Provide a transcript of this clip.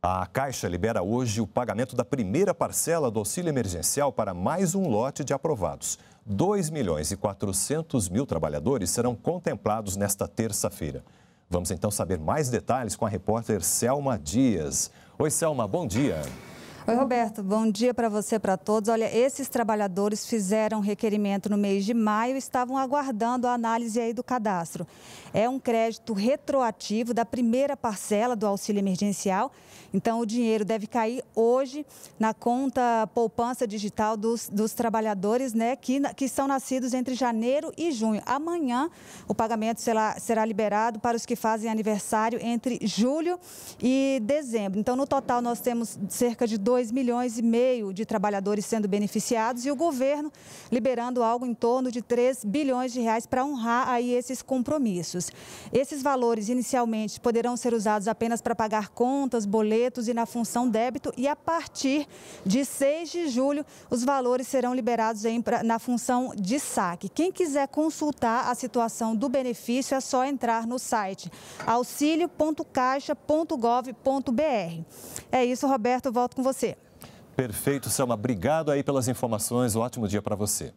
A Caixa libera hoje o pagamento da primeira parcela do auxílio emergencial para mais um lote de aprovados. 2 milhões e 400 mil trabalhadores serão contemplados nesta terça-feira. Vamos então saber mais detalhes com a repórter Selma Dias. Oi, Selma, bom dia. Oi, Roberto. Bom dia para você para todos. Olha, esses trabalhadores fizeram requerimento no mês de maio e estavam aguardando a análise aí do cadastro. É um crédito retroativo da primeira parcela do auxílio emergencial. Então, o dinheiro deve cair hoje na conta poupança digital dos, dos trabalhadores né, que, que são nascidos entre janeiro e junho. Amanhã, o pagamento será, será liberado para os que fazem aniversário entre julho e dezembro. Então, no total, nós temos cerca de 2 2 milhões e meio de trabalhadores sendo beneficiados e o governo liberando algo em torno de 3 bilhões de reais para honrar aí esses compromissos. Esses valores inicialmente poderão ser usados apenas para pagar contas, boletos e na função débito e a partir de 6 de julho os valores serão liberados na função de saque. Quem quiser consultar a situação do benefício é só entrar no site auxilio.caixa.gov.br. É isso, Roberto, volto com você. Perfeito, Selma. Obrigado aí pelas informações. Um ótimo dia para você.